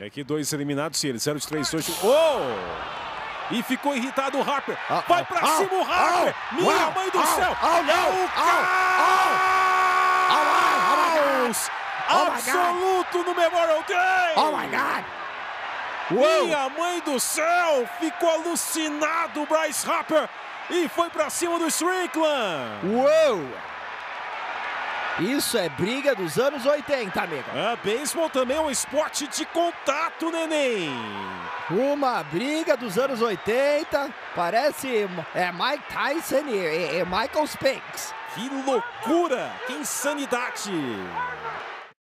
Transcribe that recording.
E aqui dois eliminados, sim, eles 0 de 3 hoje. Oh! E ficou irritado o Harper. Ah, Vai ah, pra ah, cima o Harper. ah, Minha ah, mãe do ah, céu. ah, é o ah, caos Oh, absoluto no Memorial Day. Oh my God! Minha mãe do céu! Ficou alucinado o Bryce Harper e foi pra cima do Strickland. Uou! Isso é briga dos anos 80, amigo. A beisebol também é um esporte de contato, neném. Uma briga dos anos 80. Parece é Mike Tyson e, e- e Michael Spinks. Que loucura! Que insanidade!